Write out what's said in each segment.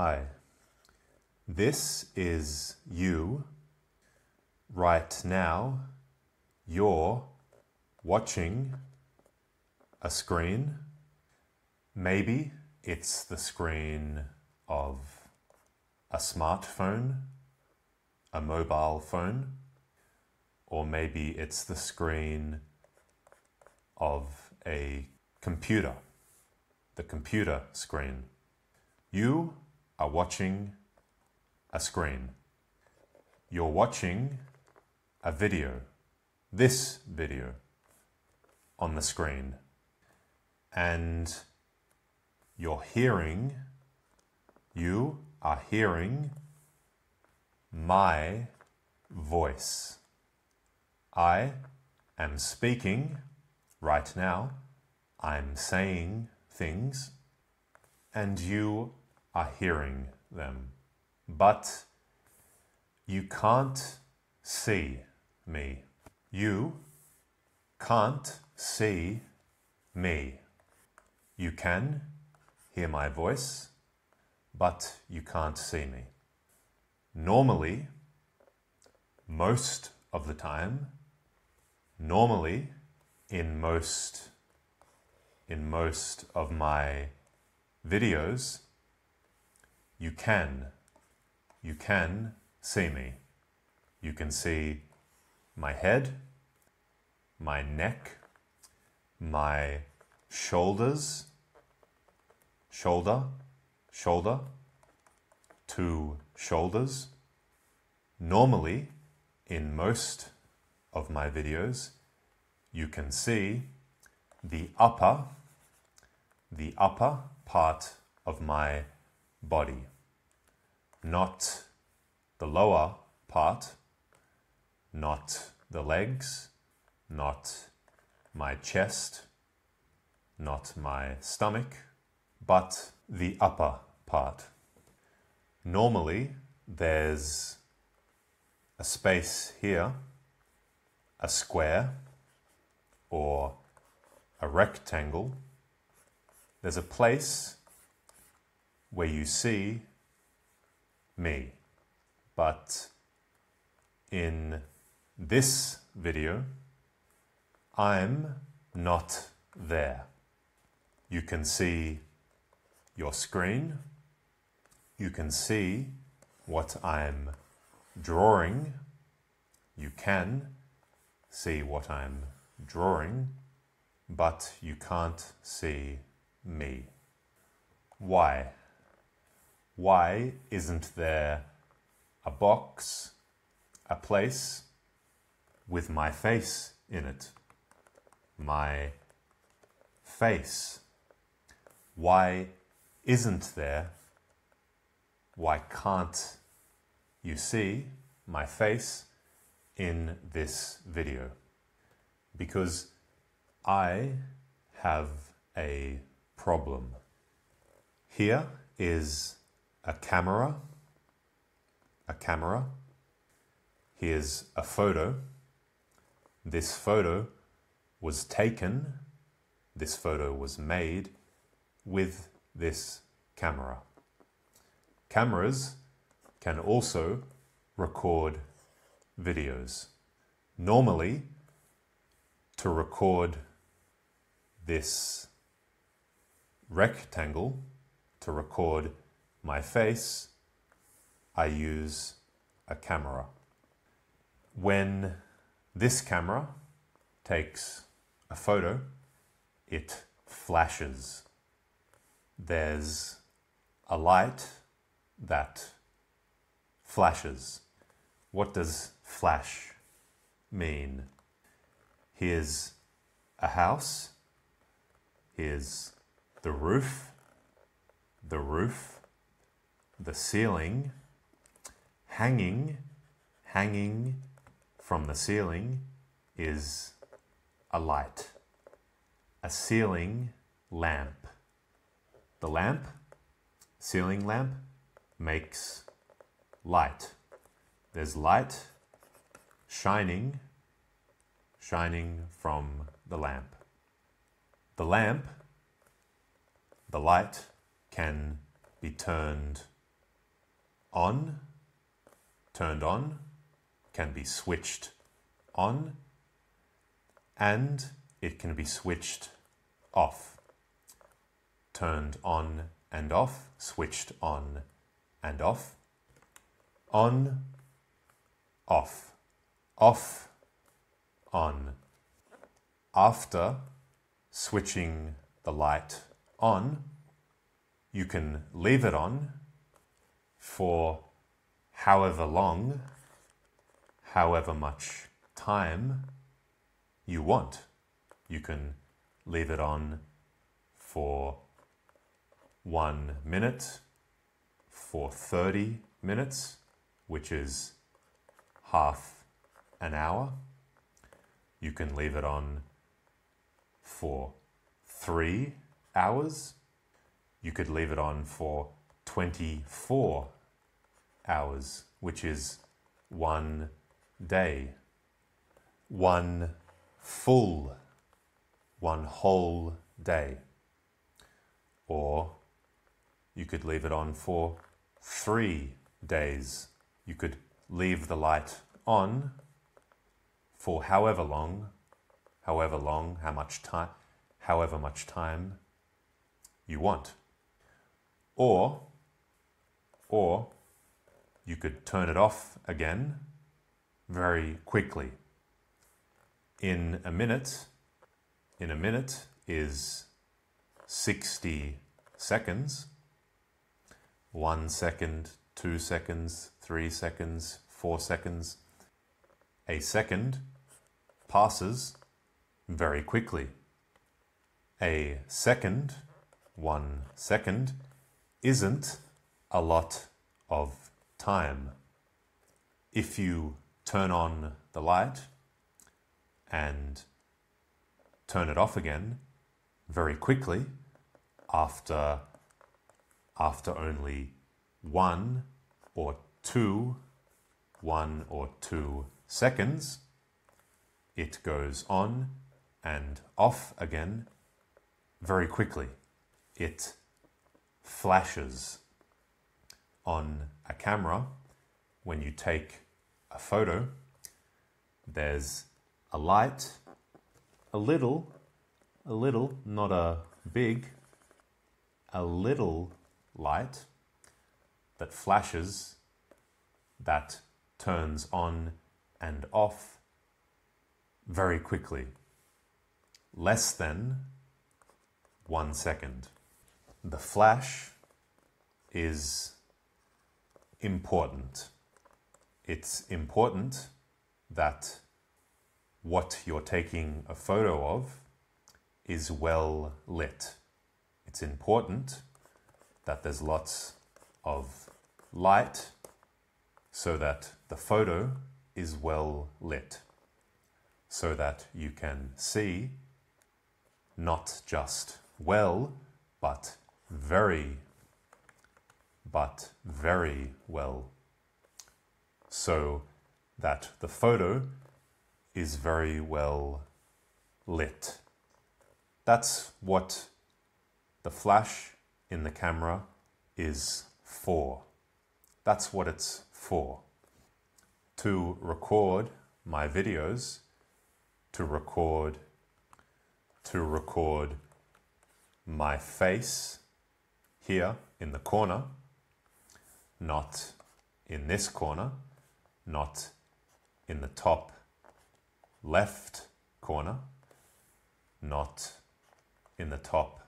Hi. This is you. Right now, you're watching a screen. Maybe it's the screen of a smartphone, a mobile phone, or maybe it's the screen of a computer, the computer screen. You are watching a screen. You're watching a video, this video on the screen. And you're hearing, you are hearing my voice. I am speaking right now. I'm saying things and you are hearing them. But you can't see me. You can't see me. You can hear my voice, but you can't see me. Normally, most of the time, normally in most in most of my videos, you can you can see me. You can see my head, my neck, my shoulders, shoulder, shoulder, two shoulders. Normally, in most of my videos, you can see the upper, the upper part of my body, not the lower part, not the legs, not my chest, not my stomach, but the upper part. Normally, there's a space here, a square, or a rectangle. There's a place where you see me. But in this video, I'm not there. You can see your screen. You can see what I'm drawing. You can see what I'm drawing, but you can't see me. Why? Why isn't there a box, a place with my face in it? My face. Why isn't there? Why can't you see my face in this video? Because I have a problem. Here is a camera, a camera. Here's a photo. This photo was taken, this photo was made with this camera. Cameras can also record videos. Normally, to record this rectangle, to record my face, I use a camera. When this camera takes a photo, it flashes. There's a light that flashes. What does flash mean? Here's a house. Here's the roof, the roof, the ceiling, hanging, hanging from the ceiling is a light, a ceiling lamp. The lamp, ceiling lamp, makes light. There's light shining, shining from the lamp. The lamp, the light, can be turned on, turned on, can be switched on, and it can be switched off. Turned on and off, switched on and off. On, off, off, on. After switching the light on, you can leave it on for however long, however much time you want. You can leave it on for one minute, for 30 minutes, which is half an hour. You can leave it on for three hours. You could leave it on for 24 hours, which is one day, one full, one whole day. Or you could leave it on for three days. You could leave the light on for however long, however long, how much time, however much time you want. Or, or you could turn it off again very quickly. In a minute, in a minute is 60 seconds. One second, two seconds, three seconds, four seconds. A second passes very quickly. A second, one second, isn't a lot of time. If you turn on the light and turn it off again very quickly after, after only one or two, one or two seconds, it goes on and off again very quickly. It flashes on a camera, when you take a photo, there's a light, a little, a little, not a big, a little light that flashes, that turns on and off very quickly. Less than one second. The flash is important. It's important that what you're taking a photo of is well lit. It's important that there's lots of light so that the photo is well lit, so that you can see not just well, but very but very well. So that the photo is very well lit. That's what the flash in the camera is for. That's what it's for. To record my videos, to record to record my face here in the corner not in this corner, not in the top left corner, not in the top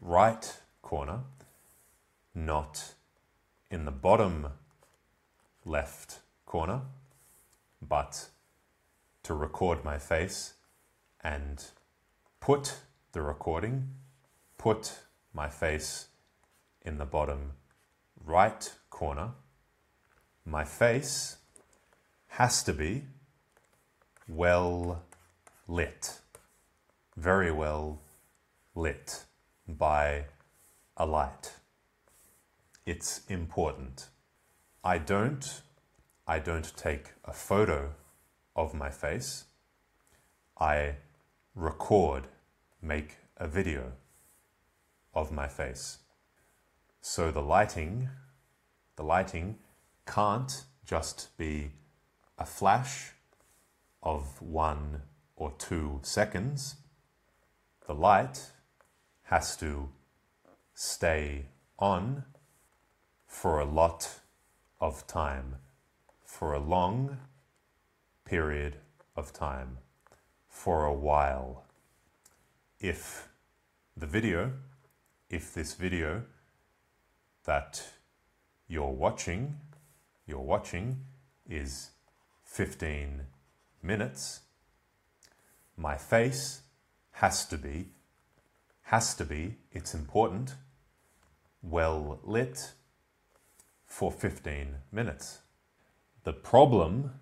right corner, not in the bottom left corner, but to record my face and put the recording, put my face in the bottom right corner, my face has to be well lit, very well lit by a light. It's important. I don't I don't take a photo of my face. I record, make a video of my face. So the lighting The lighting can't just be a flash of one or two seconds. The light has to stay on for a lot of time, for a long period of time, for a while. If the video, if this video that you're watching, you're watching is 15 minutes, my face has to be, has to be, it's important, well lit for 15 minutes. The problem,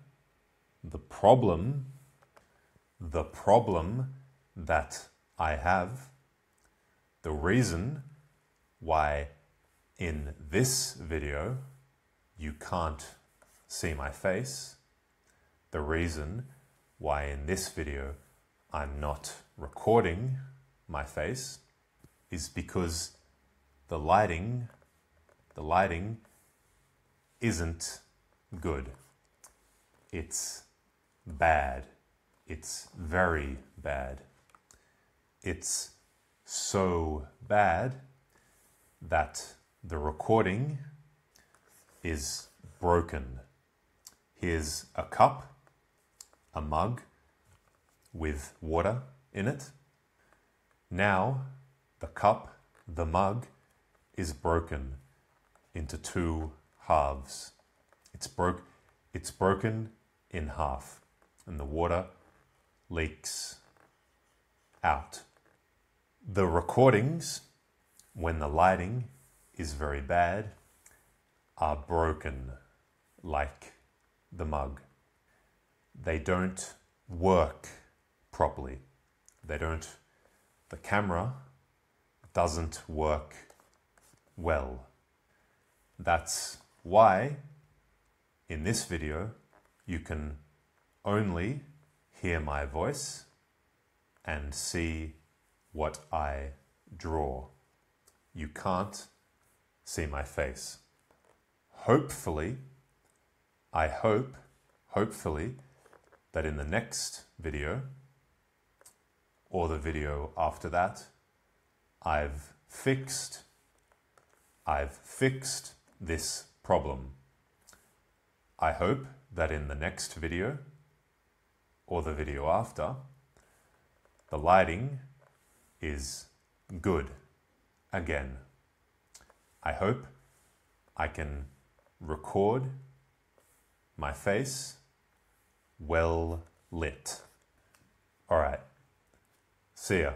the problem, the problem that I have, the reason why in this video you can't see my face, the reason why in this video I'm not recording my face is because the lighting, the lighting isn't good. It's bad. It's very bad. It's so bad that the recording is broken. Here's a cup, a mug with water in it. Now the cup, the mug, is broken into two halves. It's broke it's broken in half and the water leaks out. The recordings when the lighting is very bad are broken like the mug. They don't work properly. They don't, the camera doesn't work well. That's why in this video you can only hear my voice and see what I draw. You can't see my face. Hopefully, I hope, hopefully, that in the next video or the video after that, I've fixed, I've fixed this problem. I hope that in the next video or the video after, the lighting is good again. I hope I can record my face well lit. All right. See ya.